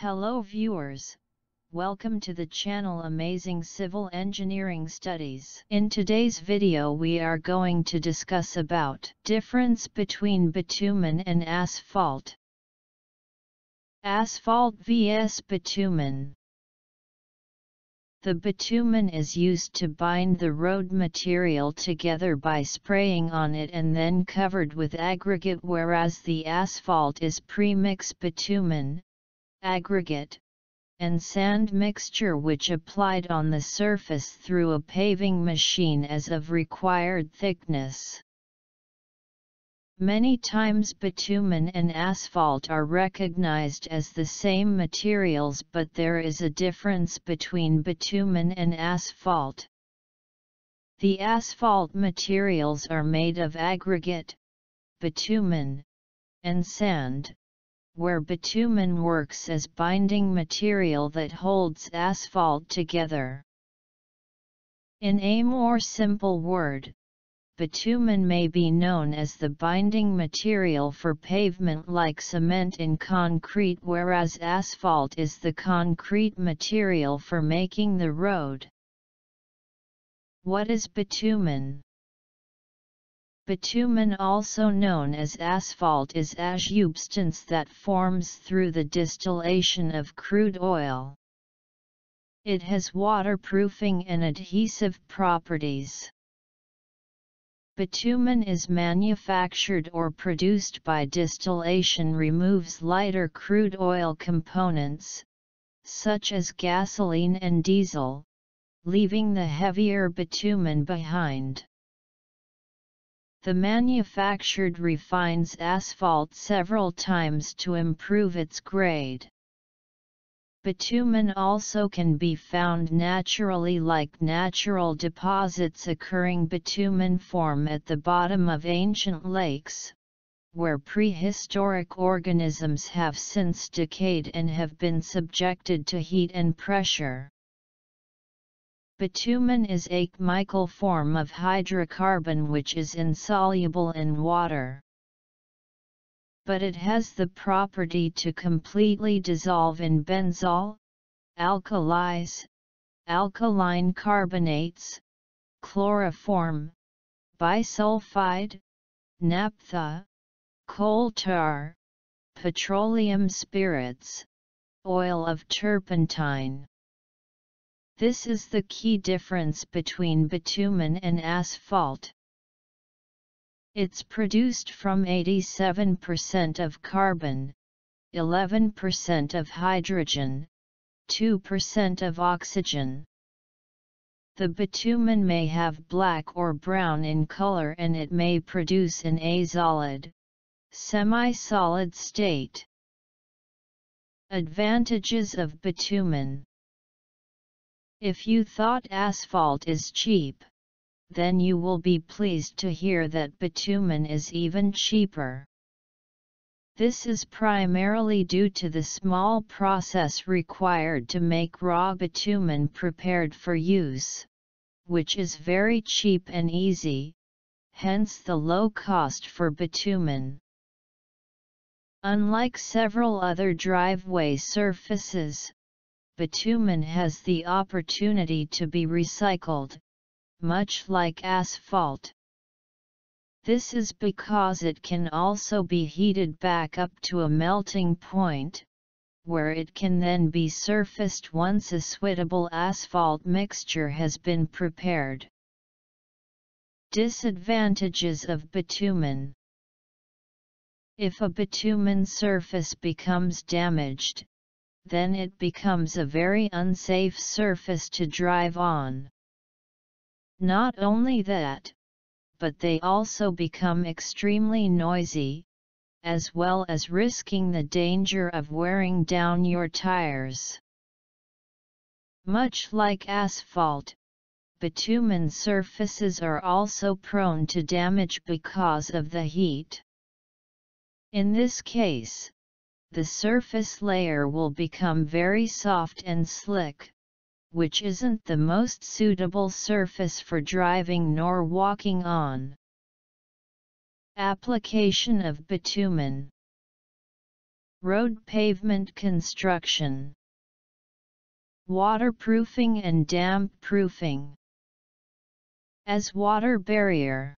Hello viewers, welcome to the channel Amazing Civil Engineering Studies. In today's video we are going to discuss about difference between bitumen and asphalt. Asphalt vs bitumen. The bitumen is used to bind the road material together by spraying on it and then covered with aggregate whereas the asphalt is premix bitumen, aggregate, and sand mixture which applied on the surface through a paving machine as of required thickness. Many times bitumen and asphalt are recognized as the same materials but there is a difference between bitumen and asphalt. The asphalt materials are made of aggregate, bitumen, and sand, where bitumen works as binding material that holds asphalt together. In a more simple word, bitumen may be known as the binding material for pavement like cement in concrete whereas asphalt is the concrete material for making the road. What is bitumen? Bitumen also known as asphalt is adubstance that forms through the distillation of crude oil. It has waterproofing and adhesive properties. Bitumen is manufactured or produced by distillation removes lighter crude oil components, such as gasoline and diesel, leaving the heavier bitumen behind. The manufactured refines asphalt several times to improve its grade. Bitumen also can be found naturally like natural deposits occurring bitumen form at the bottom of ancient lakes, where prehistoric organisms have since decayed and have been subjected to heat and pressure. Bitumen is a chemical form of hydrocarbon which is insoluble in water but it has the property to completely dissolve in benzol, alkalis, alkaline carbonates, chloroform, bisulfide, naphtha, coal tar, petroleum spirits, oil of turpentine. This is the key difference between bitumen and asphalt. It's produced from 87% of carbon, 11% of hydrogen, 2% of oxygen. The bitumen may have black or brown in color and it may produce an a solid, semi-solid state. Advantages of bitumen If you thought asphalt is cheap, then you will be pleased to hear that bitumen is even cheaper. This is primarily due to the small process required to make raw bitumen prepared for use, which is very cheap and easy, hence the low cost for bitumen. Unlike several other driveway surfaces, bitumen has the opportunity to be recycled, much like asphalt. This is because it can also be heated back up to a melting point, where it can then be surfaced once a suitable asphalt mixture has been prepared. Disadvantages of bitumen If a bitumen surface becomes damaged, then it becomes a very unsafe surface to drive on. Not only that, but they also become extremely noisy, as well as risking the danger of wearing down your tires. Much like asphalt, bitumen surfaces are also prone to damage because of the heat. In this case, the surface layer will become very soft and slick, which isn't the most suitable surface for driving nor walking on. Application of bitumen. Road pavement construction. Waterproofing and damp proofing. As water barrier.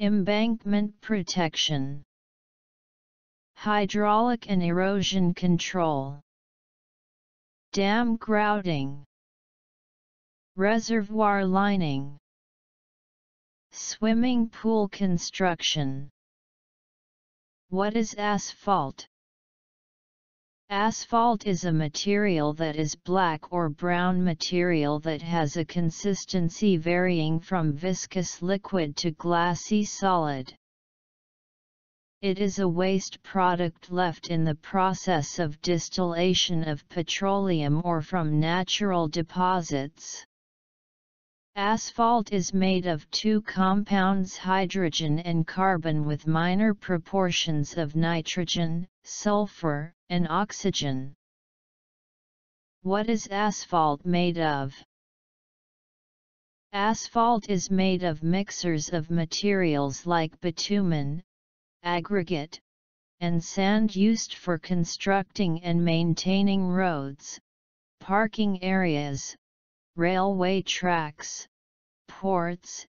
Embankment protection Hydraulic and erosion control Dam grouting Reservoir lining Swimming pool construction What is asphalt? Asphalt is a material that is black or brown material that has a consistency varying from viscous liquid to glassy solid. It is a waste product left in the process of distillation of petroleum or from natural deposits. Asphalt is made of two compounds hydrogen and carbon with minor proportions of nitrogen, sulfur, and oxygen. What is asphalt made of? Asphalt is made of mixers of materials like bitumen, aggregate, and sand used for constructing and maintaining roads, parking areas, railway tracks, ports,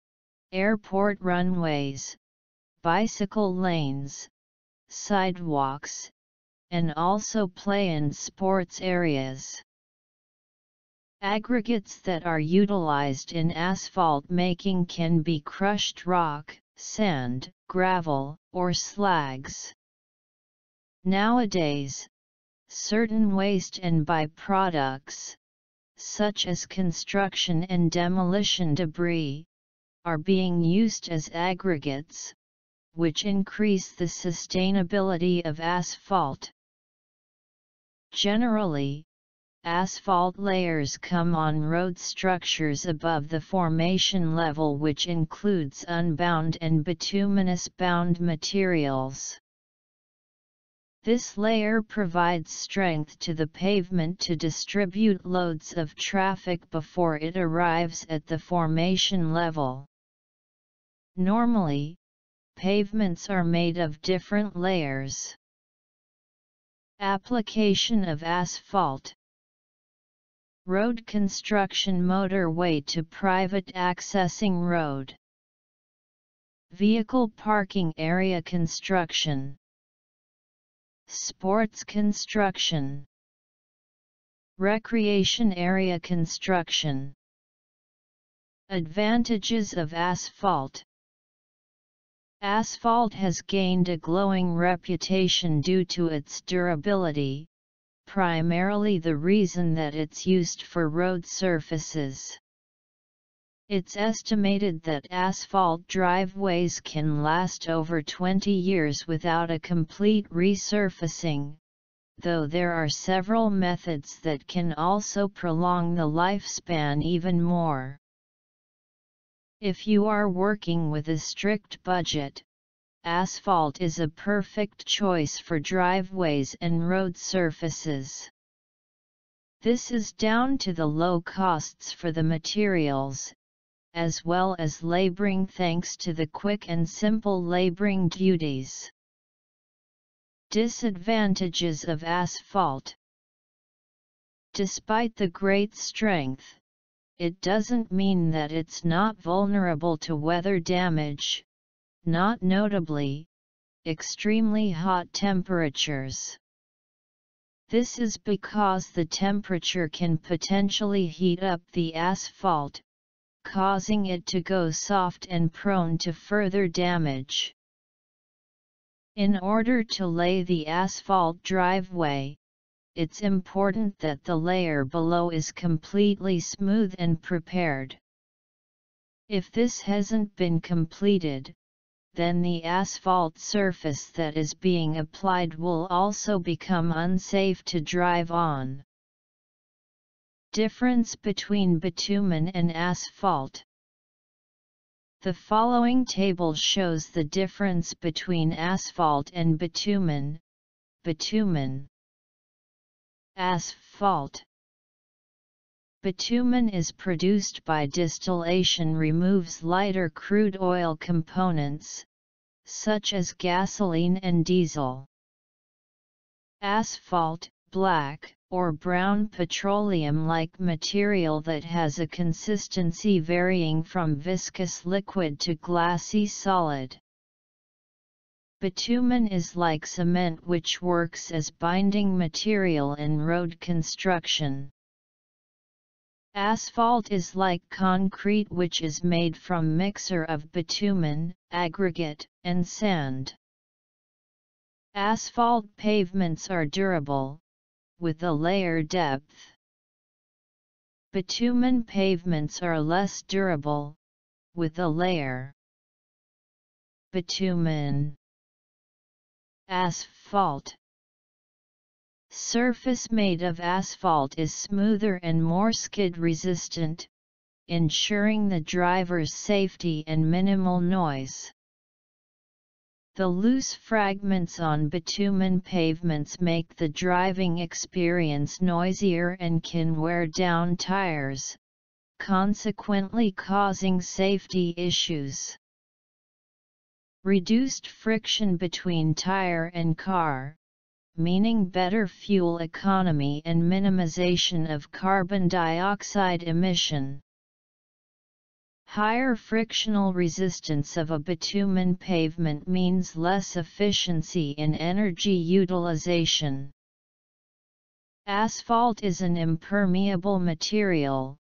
airport runways, bicycle lanes, sidewalks, and also play and sports areas. Aggregates that are utilized in asphalt making can be crushed rock, sand, gravel, or slags. Nowadays, certain waste and byproducts, such as construction and demolition debris, are being used as aggregates, which increase the sustainability of asphalt. Generally, asphalt layers come on road structures above the formation level which includes unbound and bituminous bound materials. This layer provides strength to the pavement to distribute loads of traffic before it arrives at the formation level. Normally, pavements are made of different layers. Application of asphalt Road construction motorway to private accessing road. Vehicle parking area construction. Sports construction. Recreation area construction. Advantages of asphalt. Asphalt has gained a glowing reputation due to its durability, primarily the reason that it's used for road surfaces. It's estimated that asphalt driveways can last over 20 years without a complete resurfacing, though there are several methods that can also prolong the lifespan even more. If you are working with a strict budget, asphalt is a perfect choice for driveways and road surfaces. This is down to the low costs for the materials, as well as laboring thanks to the quick and simple laboring duties. Disadvantages of asphalt Despite the great strength, it doesn't mean that it's not vulnerable to weather damage, not notably, extremely hot temperatures. This is because the temperature can potentially heat up the asphalt, causing it to go soft and prone to further damage. In order to lay the asphalt driveway, it's important that the layer below is completely smooth and prepared. If this hasn't been completed, then the asphalt surface that is being applied will also become unsafe to drive on. Difference between bitumen and asphalt. The following table shows the difference between asphalt and bitumen, bitumen. Asphalt Bitumen is produced by distillation removes lighter crude oil components, such as gasoline and diesel. Asphalt, black, or brown petroleum-like material that has a consistency varying from viscous liquid to glassy solid. Bitumen is like cement which works as binding material in road construction. Asphalt is like concrete which is made from mixture of bitumen, aggregate, and sand. Asphalt pavements are durable, with a layer depth. Bitumen pavements are less durable, with a layer. Bitumen Asphalt Surface made of asphalt is smoother and more skid resistant, ensuring the driver's safety and minimal noise. The loose fragments on bitumen pavements make the driving experience noisier and can wear down tires, consequently causing safety issues. Reduced friction between tire and car, meaning better fuel economy and minimization of carbon dioxide emission. Higher frictional resistance of a bitumen pavement means less efficiency in energy utilization. Asphalt is an impermeable material,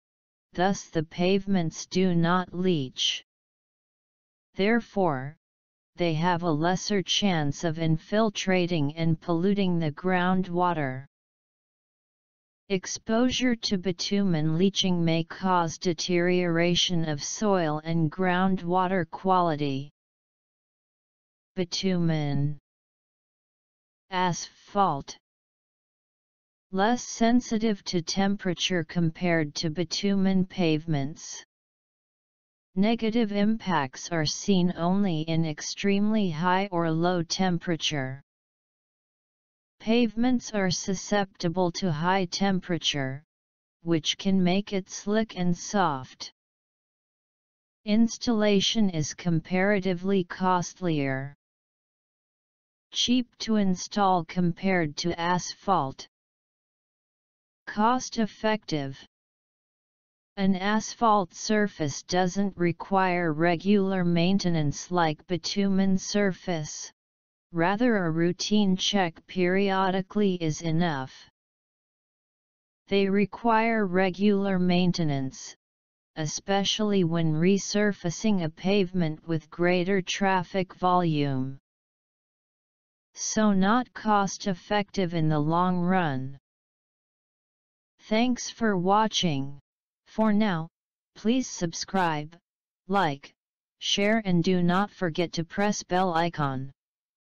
thus the pavements do not leach. Therefore, they have a lesser chance of infiltrating and polluting the groundwater. Exposure to bitumen leaching may cause deterioration of soil and groundwater quality. Bitumen Asphalt Less sensitive to temperature compared to bitumen pavements. Negative impacts are seen only in extremely high or low temperature. Pavements are susceptible to high temperature, which can make it slick and soft. Installation is comparatively costlier. Cheap to install compared to asphalt. Cost effective. An asphalt surface doesn't require regular maintenance like bitumen surface, rather a routine check periodically is enough. They require regular maintenance, especially when resurfacing a pavement with greater traffic volume. So not cost effective in the long run. Thanks for watching. For now, please subscribe, like, share and do not forget to press bell icon.